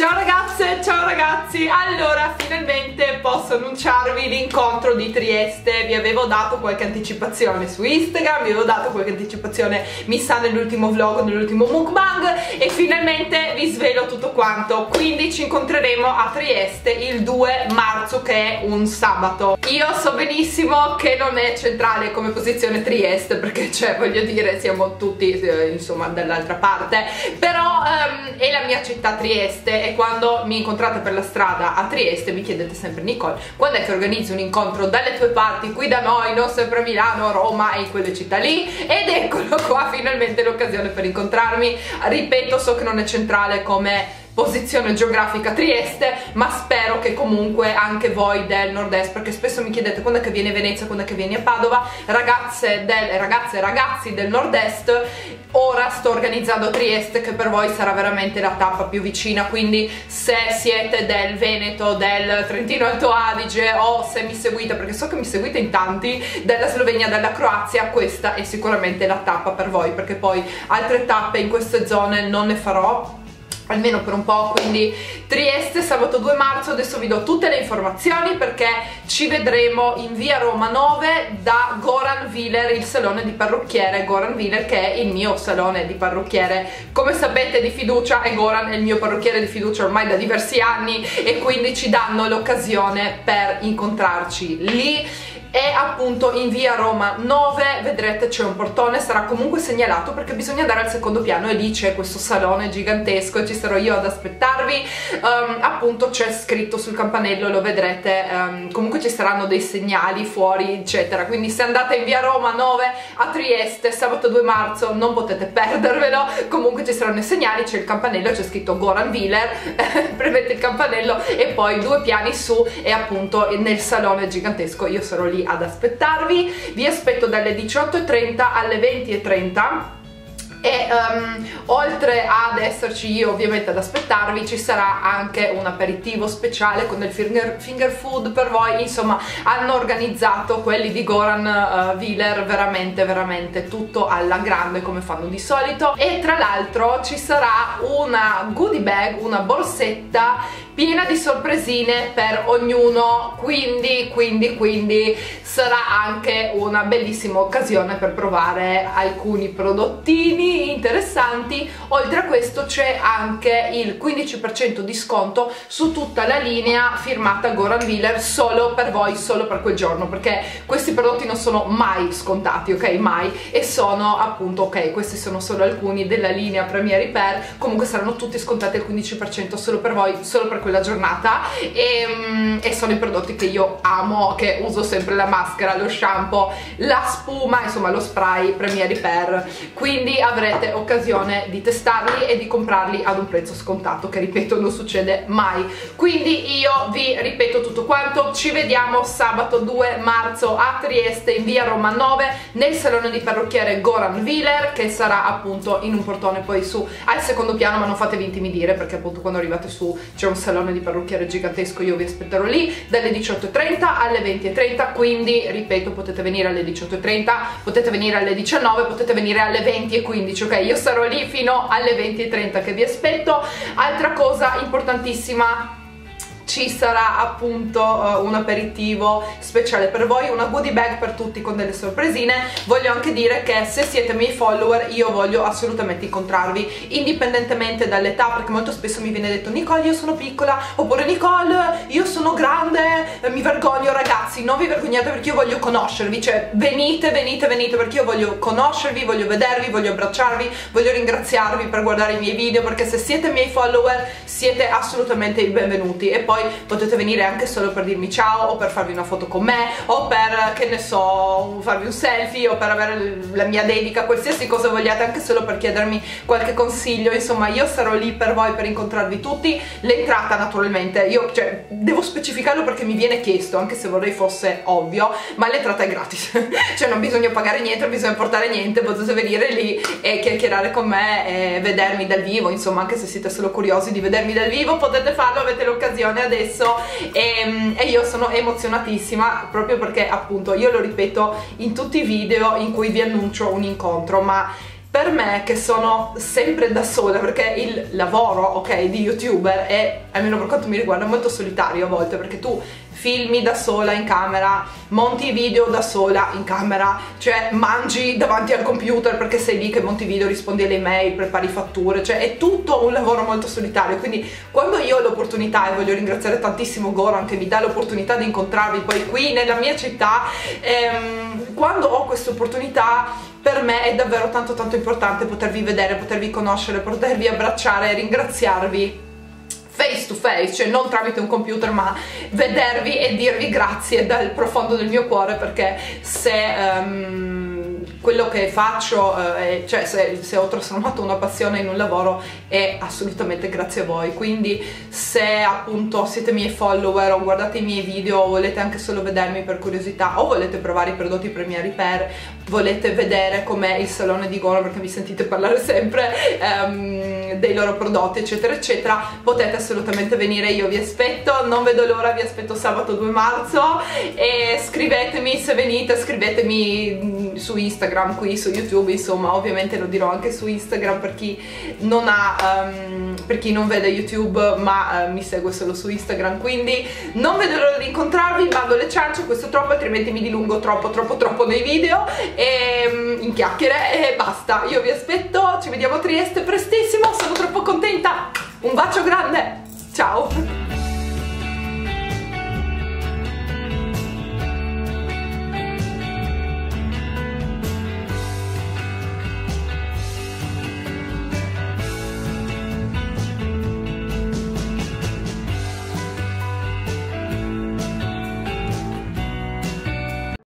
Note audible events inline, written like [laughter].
Ciao ragazze, ciao ragazzi, allora finalmente posso annunciarvi l'incontro di Trieste, vi avevo dato qualche anticipazione su Instagram, vi avevo dato qualche anticipazione mi sa nell'ultimo vlog, nell'ultimo mukbang e finalmente vi svelo tutto quanto, quindi ci incontreremo a Trieste il 2 marzo che è un sabato. Io so benissimo che non è centrale come posizione Trieste perché cioè voglio dire siamo tutti eh, insomma dall'altra parte, però um, è la mia città Trieste quando mi incontrate per la strada a Trieste mi chiedete sempre Nicole quando è che organizzi un incontro dalle tue parti qui da noi, non sempre a Milano, Roma e in quelle città lì? Ed eccolo qua finalmente l'occasione per incontrarmi. Ripeto so che non è centrale come posizione geografica Trieste ma spero che comunque anche voi del nord-est perché spesso mi chiedete quando è che viene Venezia, quando è che vieni a Padova ragazze, del, ragazze e ragazzi del nord-est ora sto organizzando Trieste che per voi sarà veramente la tappa più vicina. Quindi se siete del Veneto, del Trentino Alto Adige o se mi seguite perché so che mi seguite in tanti della Slovenia, della Croazia questa è sicuramente la tappa per voi perché poi altre tappe in queste zone non ne farò almeno per un po' quindi Trieste sabato 2 marzo adesso vi do tutte le informazioni perché ci vedremo in via Roma 9 da Goran Willer il salone di parrucchiere. Goran Willer che è il mio salone di parrucchiere. Come sapete di fiducia e Goran è il mio parrucchiere di fiducia ormai da diversi anni e quindi ci danno l'occasione per incontrarci lì è appunto in via Roma 9 vedrete c'è un portone sarà comunque segnalato perché bisogna andare al secondo piano e lì c'è questo salone gigantesco e ci sarò io ad aspettarvi. Um, appunto c'è scritto sul campanello lo vedrete um, comunque ci saranno dei segnali fuori eccetera. Quindi se andate in via Roma 9 a Trieste sabato 2 marzo non potete perdervelo. Comunque ci saranno i segnali c'è il campanello c'è scritto Goran Willer [laughs] premete il campanello e poi due piani su e appunto nel salone gigantesco io sarò lì ad aspettarvi. Vi aspetto dalle 18.30 alle 20.30 e um, oltre ad esserci io ovviamente ad aspettarvi ci sarà anche un aperitivo speciale con del finger, finger food per voi. Insomma hanno organizzato quelli di Goran uh, Wheeler veramente veramente tutto alla grande come fanno di solito. E tra l'altro ci sarà una goodie bag una borsetta piena di sorpresine per ognuno quindi quindi quindi sarà anche una bellissima occasione per provare alcuni prodottini interessanti. Oltre a questo c'è anche il 15% di sconto su tutta la linea firmata Goran Wheeler solo per voi, solo per quel giorno perché questi prodotti non sono mai scontati, ok? Mai. E sono appunto, ok, questi sono solo alcuni della linea Premier Repair comunque saranno tutti scontati al 15% solo per voi, solo per quella giornata e, mm, e sono i prodotti che io amo, che uso sempre la maschera, lo shampoo, la spuma, insomma lo spray Premier Repair. Quindi avrete occasione di testarli e di comprarli ad un prezzo scontato che ripeto non succede mai. Quindi io vi ripeto tutto quanto. Ci vediamo sabato 2 marzo a Trieste in via Roma 9 nel salone di parrucchiere Goran Wheeler che sarà appunto in un portone poi su al secondo piano ma non fatevi intimidire perché appunto quando arrivate su c'è un salone di parrucchiere gigantesco io vi aspetterò lì dalle 18.30 alle 20.30 quindi ripeto potete venire alle 18.30 potete venire alle 19 potete venire alle 20 e 15 ok? Io sarò lì fino alle 20.30 che vi aspetto. Altra cosa importantissima ci sarà appunto uh, un aperitivo speciale per voi, una goodie bag per tutti con delle sorpresine. Voglio anche dire che se siete miei follower io voglio assolutamente incontrarvi indipendentemente dall'età perché molto spesso mi viene detto Nicole io sono piccola oppure Nicole io sono grande, mi vergogno ragazzi, non vi vergognate perché io voglio conoscervi, cioè venite, venite, venite perché io voglio conoscervi, voglio vedervi, voglio abbracciarvi, voglio ringraziarvi per guardare i miei video perché se siete miei follower siete assolutamente i benvenuti. E poi potete venire anche solo per dirmi ciao o per farvi una foto con me o per, che ne so, farvi un selfie o per avere la mia dedica, qualsiasi cosa vogliate, anche solo per chiedermi qualche consiglio, insomma io sarò lì per voi per incontrarvi tutti, l'entrata naturalmente, io cioè, devo specificarlo perché mi viene chiesto, anche se vorrei fosse ovvio, ma l'entrata è gratis, [laughs] cioè non bisogna pagare niente, non bisogna portare niente, potete venire lì e chiacchierare con me e vedermi dal vivo, insomma anche se siete solo curiosi di vedermi dal vivo potete farlo, avete l'occasione adesso. E, e, io sono emozionatissima proprio perché appunto io lo ripeto in tutti i video in cui vi annuncio un incontro ma per me che sono sempre da sola perché il lavoro ok di youtuber è almeno per quanto mi riguarda molto solitario a volte perché tu filmi da sola in camera, monti video da sola in camera, cioè mangi davanti al computer perché sei lì che monti video, rispondi alle email, prepari fatture, cioè è tutto un lavoro molto solitario, quindi quando io ho l'opportunità e voglio ringraziare tantissimo Goran che mi dà l'opportunità di incontrarvi poi qui nella mia città, ehm, quando ho questa opportunità per me è davvero tanto tanto importante potervi vedere, potervi conoscere, potervi abbracciare, ringraziarvi face to face, cioè non tramite un computer ma vedervi e dirvi grazie dal profondo del mio cuore perché se um, quello che faccio, eh, cioè se, se, ho trasformato una passione in un lavoro è assolutamente grazie a voi, quindi se appunto siete miei follower o guardate i miei video o volete anche solo vedermi per curiosità o volete provare i prodotti Premiere per, volete vedere com'è il salone di Goro perché mi sentite parlare sempre um, dei loro prodotti eccetera eccetera, potete assolutamente venire, io vi aspetto, non vedo l'ora, vi aspetto sabato 2 marzo e scrivetemi se venite, scrivetemi mm, su Instagram qui su YouTube, insomma ovviamente lo dirò anche su Instagram per chi non ha, um, per chi non vede YouTube ma uh, mi segue solo su Instagram, quindi non vedo l'ora di incontrarvi, mando le ciance, questo troppo altrimenti mi dilungo troppo troppo troppo nei video e um, in chiacchiere e basta, io vi aspetto, ci vediamo a Trieste prestissimo, sono troppo un bacio grande, ciao!